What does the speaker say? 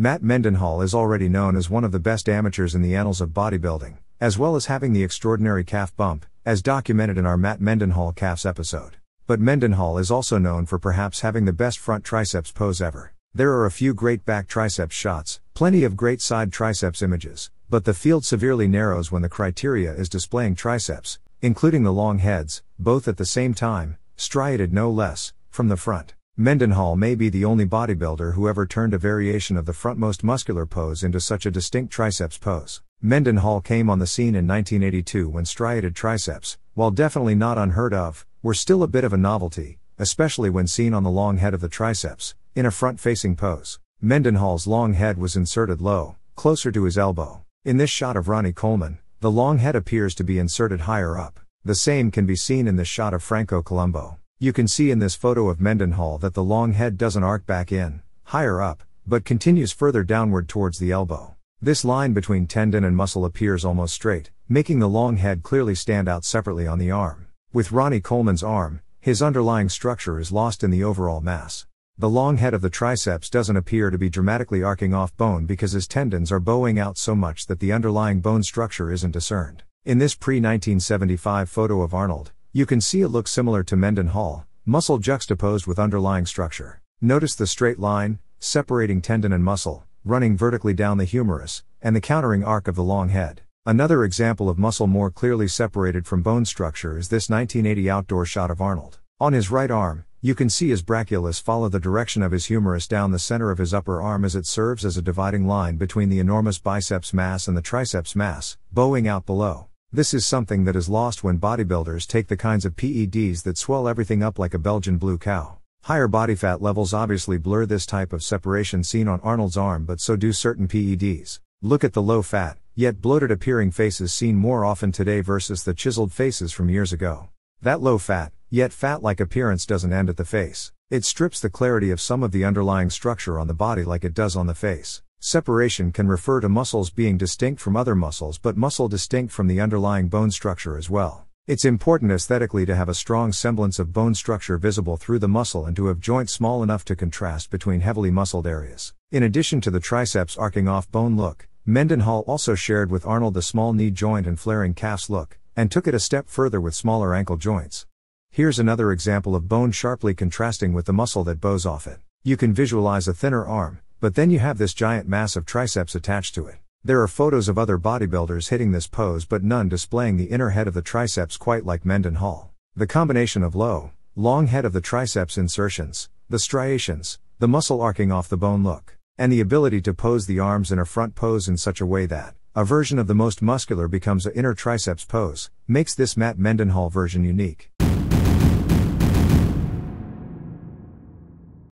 Matt Mendenhall is already known as one of the best amateurs in the annals of bodybuilding, as well as having the extraordinary calf bump, as documented in our Matt Mendenhall calves episode. But Mendenhall is also known for perhaps having the best front triceps pose ever. There are a few great back triceps shots, plenty of great side triceps images, but the field severely narrows when the criteria is displaying triceps, including the long heads, both at the same time, striated no less, from the front. Mendenhall may be the only bodybuilder who ever turned a variation of the frontmost muscular pose into such a distinct triceps pose. Mendenhall came on the scene in 1982 when striated triceps, while definitely not unheard of, were still a bit of a novelty, especially when seen on the long head of the triceps, in a front facing pose. Mendenhall's long head was inserted low, closer to his elbow. In this shot of Ronnie Coleman, the long head appears to be inserted higher up. The same can be seen in this shot of Franco Columbu. You can see in this photo of Mendenhall that the long head doesn't arc back in, higher up, but continues further downward towards the elbow. This line between tendon and muscle appears almost straight, making the long head clearly stand out separately on the arm. With Ronnie Coleman's arm, his underlying structure is lost in the overall mass. The long head of the triceps doesn't appear to be dramatically arcing off bone because his tendons are bowing out so much that the underlying bone structure isn't discerned. In this pre 1975 photo of Arnold, you can see it looks similar to Mendenhall, muscle juxtaposed with underlying structure. Notice the straight line, separating tendon and muscle, running vertically down the humerus, and the countering arc of the long head. Another example of muscle more clearly separated from bone structure is this 1980 outdoor shot of Arnold. On his right arm, you can see his brachialis follow the direction of his humerus down the center of his upper arm as it serves as a dividing line between the enormous biceps mass and the triceps mass, bowing out below. This is something that is lost when bodybuilders take the kinds of PEDs that swell everything up like a Belgian blue cow. Higher body fat levels obviously blur this type of separation seen on Arnold's arm, but so do certain PEDs. Look at the low fat, yet bloated appearing faces seen more often today versus the chiseled faces from years ago. That low fat, yet fat like appearance doesn't end at the face. It strips the clarity of some of the underlying structure on the body like it does on the face. Separation can refer to muscles being distinct from other muscles but muscle distinct from the underlying bone structure as well. It's important aesthetically to have a strong semblance of bone structure visible through the muscle and to have joints small enough to contrast between heavily muscled areas. In addition to the triceps arcing off bone look, Mendenhall also shared with Arnold the small knee joint and flaring calves look, and took it a step further with smaller ankle joints. Here's another example of bone sharply contrasting with the muscle that bows off it. You can visualize a thinner arm, but then you have this giant mass of triceps attached to it. There are photos of other bodybuilders hitting this pose, but none displaying the inner head of the triceps quite like Mendenhall. The combination of low, long head of the triceps insertions, the striations, the muscle arcing off the bone look, and the ability to pose the arms in a front pose in such a way that a version of the most muscular becomes a inner triceps pose, makes this Matt Mendenhall version unique.